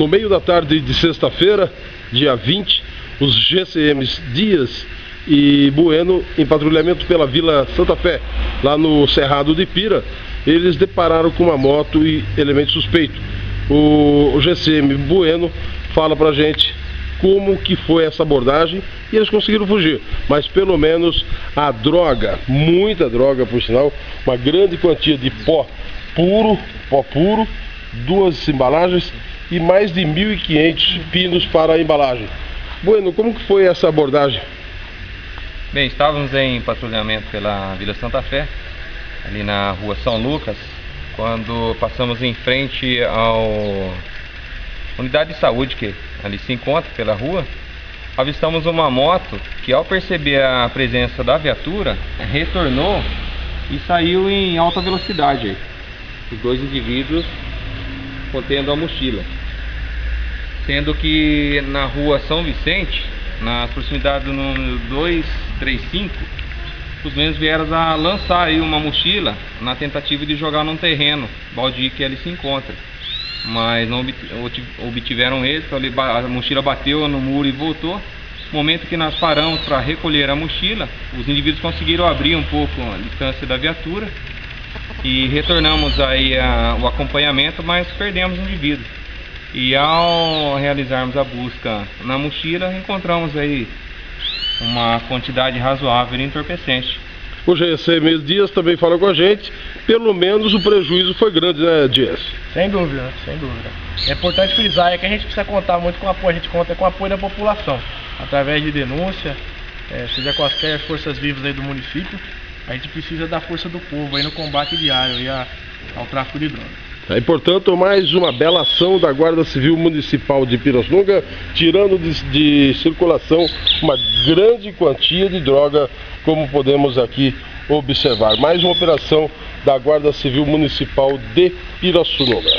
No meio da tarde de sexta-feira, dia 20, os GCMs Dias e Bueno, em patrulhamento pela Vila Santa Fé, lá no Cerrado de Pira, eles depararam com uma moto e elemento suspeito. O, GCM Bueno fala pra gente como que foi essa abordagem e eles conseguiram fugir. Mas pelo menos a droga, muita droga por sinal, uma grande quantia de pó puro, pó puro, duas embalagens e mais de 1.500 pinos para a embalagem. Bueno, como que foi essa abordagem? Bem, estávamos em patrulhamento pela Vila Santa Fé, ali na rua São Lucas, quando passamos em frente ao unidade de saúde que ali se encontra pela rua, avistamos uma moto que ao perceber a presença da viatura, retornou e saiu em alta velocidade. Os dois indivíduos contendo a mochila. Sendo que na rua São Vicente, na proximidade do número 235, os mesmos vieram a lançar aí uma mochila na tentativa de jogar num terreno baldio que ali se encontra. Mas não obtiveram êxito, a mochila bateu no muro e voltou. No momento que nós paramos para recolher a mochila, os indivíduos conseguiram abrir um pouco a distância da viatura e retornamos aí a, o acompanhamento, mas perdemos o indivíduo. E ao realizarmos a busca na mochila, encontramos aí uma quantidade razoável de entorpecente. O GCM Dias também fala com a gente, pelo menos o prejuízo foi grande, né, Dias? Sem dúvida, sem dúvida. É importante frisar é que a gente precisa contar muito com o apoio, a gente conta com o apoio da população, através de denúncia, é, seja quaisquer forças vivas aí do município, a gente precisa da força do povo aí no combate diário aí a, ao tráfico de drogas. É, portanto, mais uma bela ação da Guarda Civil Municipal de Pirassununga, tirando de, de circulação uma grande quantia de droga, como podemos aqui observar. Mais uma operação da Guarda Civil Municipal de Pirassununga.